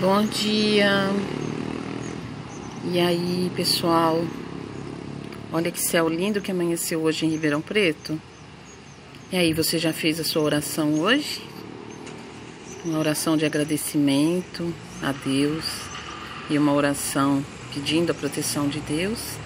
Bom dia. E aí, pessoal? Olha que céu lindo que amanheceu hoje em Ribeirão Preto. E aí, você já fez a sua oração hoje? Uma oração de agradecimento a Deus e uma oração pedindo a proteção de Deus.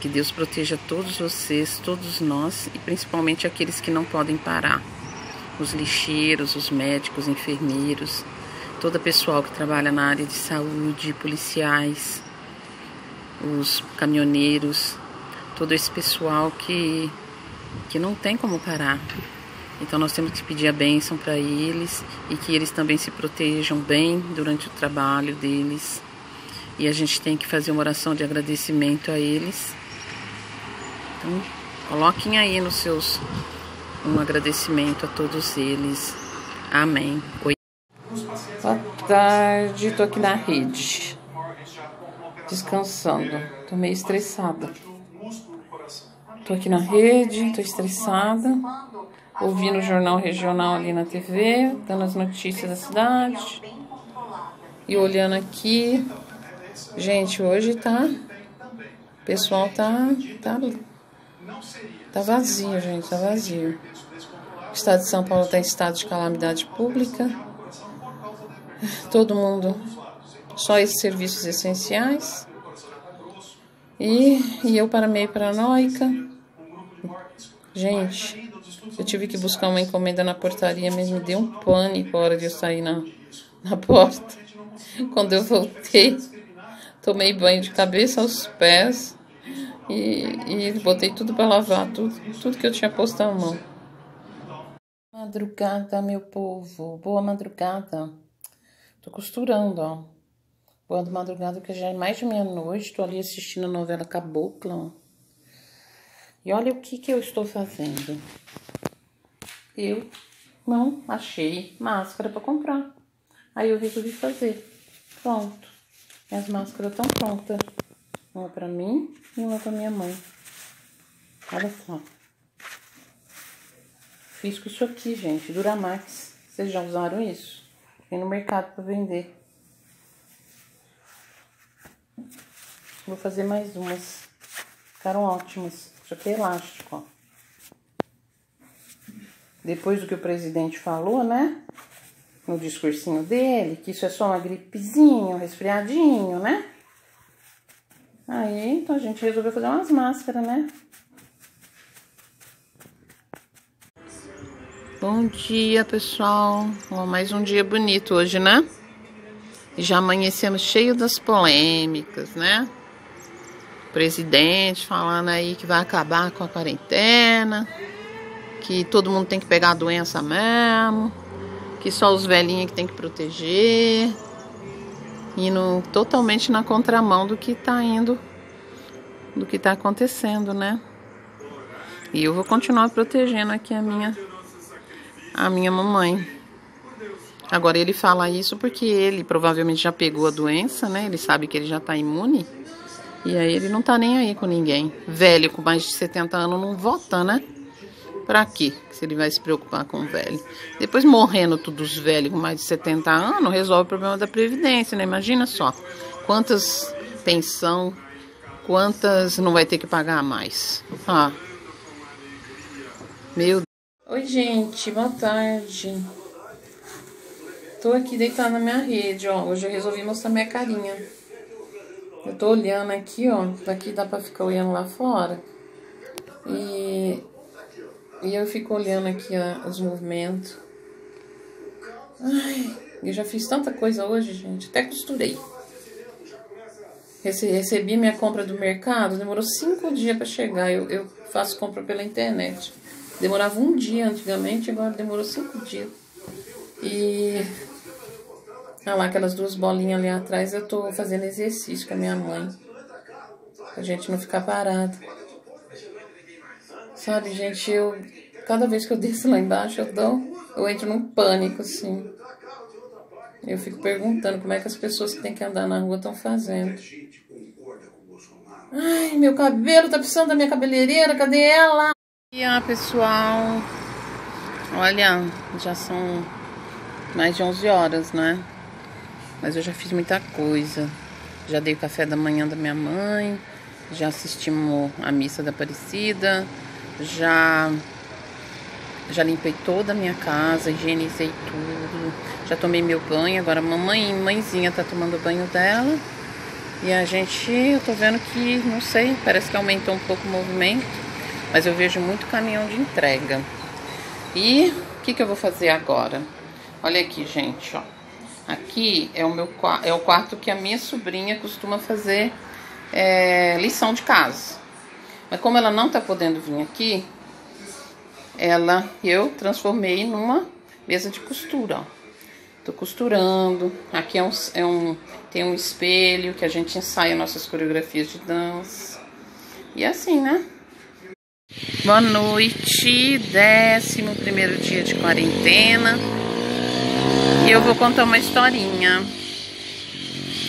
Que Deus proteja todos vocês, todos nós e principalmente aqueles que não podem parar. Os lixeiros, os médicos, enfermeiros, todo o pessoal que trabalha na área de saúde, policiais, os caminhoneiros, todo esse pessoal que, que não tem como parar. Então nós temos que pedir a bênção para eles e que eles também se protejam bem durante o trabalho deles. E a gente tem que fazer uma oração de agradecimento a eles. Então, coloquem aí nos seus um agradecimento a todos eles. Amém. Boa tarde, tô aqui na rede, descansando. Tô meio estressada. Tô aqui na rede, tô estressada. Ouvindo o jornal regional ali na TV, dando as notícias da cidade. E olhando aqui. Gente, hoje tá. O pessoal tá. Tá, tá vazio, gente, tá vazio. O estado de São Paulo tá em estado de calamidade pública todo mundo, só esses serviços essenciais. E, e eu para meio paranoica. Gente, eu tive que buscar uma encomenda na portaria, mas me deu um pânico a hora de eu sair na, na porta. Quando eu voltei, tomei banho de cabeça aos pés e, e botei tudo para lavar, tudo, tudo que eu tinha posto à mão. Madrugada, meu povo, boa madrugada. Tô costurando, ó. Boa madrugada, que já é mais de meia-noite. Tô ali assistindo a novela Cabocla, ó. E olha o que que eu estou fazendo. Eu não achei máscara para comprar. Aí eu resolvi fazer. Pronto. Minhas máscaras estão prontas. Uma para mim e uma para minha mãe. Olha só. Fiz com isso aqui, gente. Duramax. Vocês já usaram isso? Tem no mercado para vender. Vou fazer mais umas. Ficaram ótimas. Aqui é elástico, ó. Depois do que o presidente falou, né? No discursinho dele, que isso é só uma gripezinha, um resfriadinho, né? Aí, então a gente resolveu fazer umas máscaras, né? Bom dia, pessoal. mais um dia bonito hoje, né? Já amanhecemos cheio das polêmicas, né? O presidente falando aí que vai acabar com a quarentena, que todo mundo tem que pegar a doença mesmo, que só os velhinhos que tem que proteger, indo totalmente na contramão do que tá indo, do que tá acontecendo, né? E eu vou continuar protegendo aqui a minha a minha mamãe. Agora ele fala isso porque ele provavelmente já pegou a doença, né? Ele sabe que ele já tá imune. E aí ele não tá nem aí com ninguém. Velho com mais de 70 anos não vota, né? Pra quê? Se ele vai se preocupar com o velho. Depois morrendo todos os velhos com mais de 70 anos, resolve o problema da Previdência, né? Imagina só. Quantas pensão, quantas não vai ter que pagar mais. Ah. Meu Oi, gente, boa tarde. Tô aqui deitada na minha rede, ó. Hoje eu resolvi mostrar minha carinha. Eu tô olhando aqui, ó. Daqui dá pra ficar olhando lá fora. E, e eu fico olhando aqui ó, os movimentos. Ai, eu já fiz tanta coisa hoje, gente. Até costurei. Recebi minha compra do mercado, demorou cinco dias para chegar. Eu, eu faço compra pela internet. Demorava um dia antigamente, agora demorou cinco dias. E olha lá, aquelas duas bolinhas ali atrás, eu tô fazendo exercício com a minha mãe. Pra gente não ficar parado. Sabe, gente, eu. Cada vez que eu desço lá embaixo, eu dou. Eu entro num pânico, assim. Eu fico perguntando como é que as pessoas que têm que andar na rua estão fazendo. Ai, meu cabelo tá precisando da minha cabeleireira, cadê ela? Dia pessoal, olha, já são mais de 11 horas, né? mas eu já fiz muita coisa. Já dei o café da manhã da minha mãe, já assistimos a missa da Aparecida, já já limpei toda a minha casa, higienizei tudo, já tomei meu banho, agora a mamãe, mãezinha tá tomando o banho dela. E a gente, eu tô vendo que, não sei, parece que aumentou um pouco o movimento, mas eu vejo muito caminhão de entrega. E o que, que eu vou fazer agora? Olha aqui, gente, ó. Aqui é o meu é o quarto que a minha sobrinha costuma fazer é, lição de casa. Mas como ela não tá podendo vir aqui, ela eu transformei numa mesa de costura, ó. Tô costurando. Aqui é um, é um, tem um espelho que a gente ensaia nossas coreografias de dança. E assim, né? Boa noite, décimo primeiro dia de quarentena. E eu vou contar uma historinha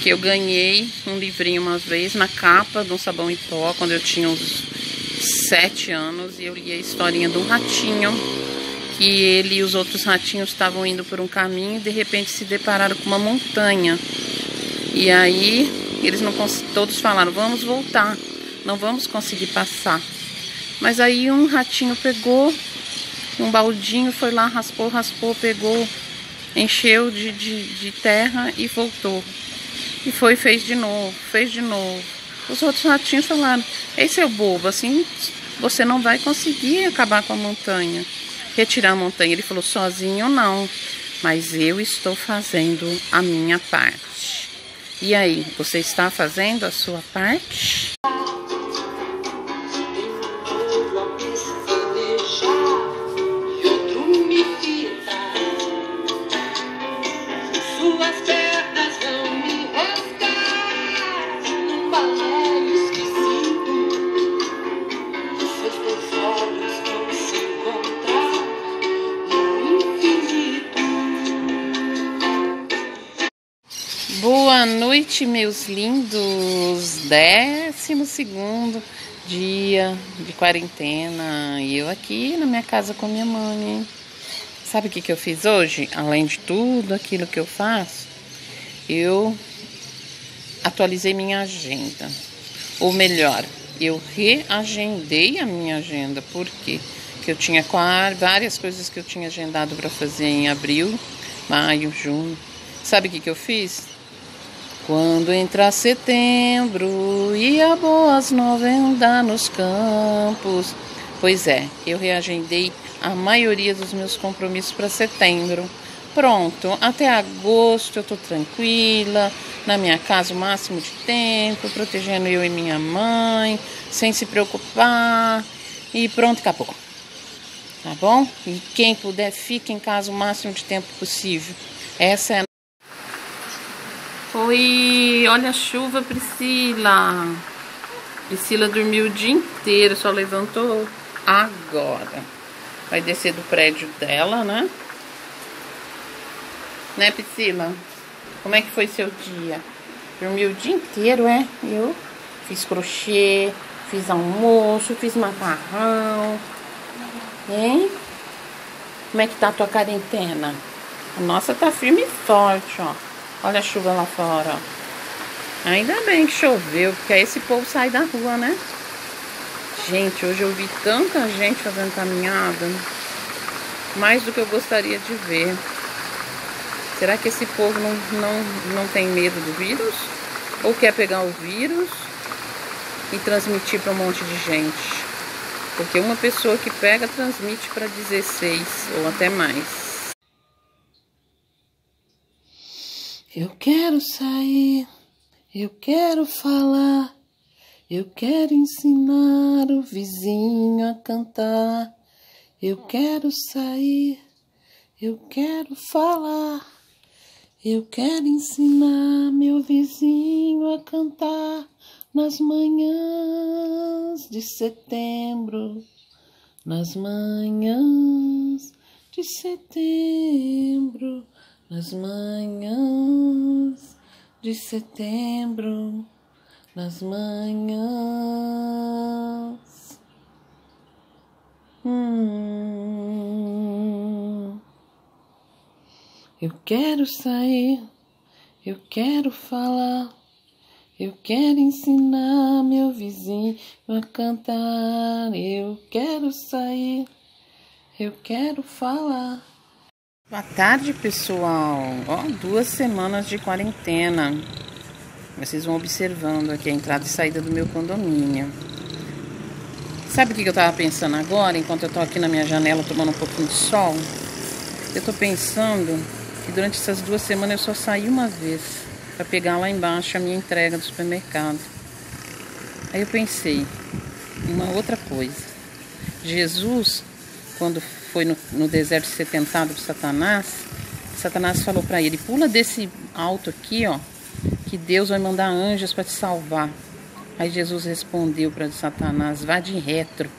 que eu ganhei um livrinho uma vez na capa de um sabão em pó quando eu tinha uns sete anos e eu li a historinha do ratinho que ele e os outros ratinhos estavam indo por um caminho e de repente se depararam com uma montanha. E aí eles não todos falaram: "Vamos voltar, não vamos conseguir passar". Mas aí um ratinho pegou um baldinho, foi lá, raspou, raspou, pegou, encheu de, de, de terra e voltou. E foi, fez de novo, fez de novo. Os outros ratinhos falaram: Ei, seu bobo, assim você não vai conseguir acabar com a montanha retirar a montanha. Ele falou: sozinho não, mas eu estou fazendo a minha parte. E aí, você está fazendo a sua parte? Boa noite, meus lindos. Décimo segundo dia de quarentena e eu aqui na minha casa com minha mãe. Sabe o que, que eu fiz hoje? Além de tudo aquilo que eu faço, eu atualizei minha agenda. Ou melhor, eu reagendei a minha agenda. Porque eu tinha várias coisas que eu tinha agendado para fazer em abril, maio, junho. Sabe o que, que eu fiz? Quando entrar setembro e a boas novena nos campos. Pois é, eu reagendei a maioria dos meus compromissos para setembro. Pronto, até agosto eu tô tranquila, na minha casa o máximo de tempo, protegendo eu e minha mãe, sem se preocupar. E pronto, acabou. Tá bom? E quem puder, fique em casa o máximo de tempo possível. Essa é a Oi, olha a chuva, Priscila. Priscila dormiu o dia inteiro, só levantou agora. Vai descer do prédio dela, né? Né, Priscila? Como é que foi seu dia? Dormiu o dia inteiro, é? Eu fiz crochê, fiz almoço, fiz macarrão. Hein? Como é que tá a tua quarentena? A nossa tá firme e forte, ó. Olha a chuva lá fora, ó. Ainda bem que choveu, porque aí esse povo sai da rua, né? Gente, hoje eu vi tanta gente fazendo caminhada. Mais do que eu gostaria de ver. Será que esse povo não, não, não tem medo do vírus? Ou quer pegar o vírus e transmitir para um monte de gente? Porque uma pessoa que pega transmite para 16 ou até mais. Eu quero sair, eu quero falar, eu quero ensinar o vizinho a cantar. Eu quero sair, eu quero falar, eu quero ensinar meu vizinho a cantar nas manhãs de setembro, nas manhãs de setembro nas manhãs de setembro, nas manhãs. Hum, eu quero sair, Eu quero falar. Eu quero ensinar meu vizinho a cantar. Eu quero sair. Eu quero falar. Boa tarde, pessoal. Ó, duas semanas de quarentena. Vocês vão observando aqui a entrada e saída do meu condomínio. Sabe o que eu tava pensando agora, enquanto eu tô aqui na minha janela tomando um pouquinho de sol? Eu tô pensando durante essas duas semanas eu só saí uma vez para pegar lá embaixo a minha entrega do supermercado. Aí eu pensei, uma outra coisa. Jesus, quando foi no, no deserto ser tentado por Satanás, Satanás falou para ele: pula desse alto aqui, ó, que Deus vai mandar anjos para te salvar. Aí Jesus respondeu para Satanás: vá de retro,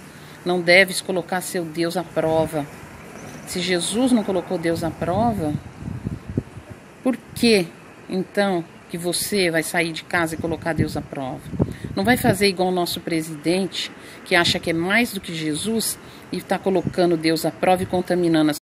não deves colocar seu Deus à prova. Se Jesus não colocou Deus à prova, que então que você vai sair de casa e colocar Deus à prova? Não vai fazer igual o nosso presidente, que acha que é mais do que Jesus e está colocando Deus à prova e contaminando as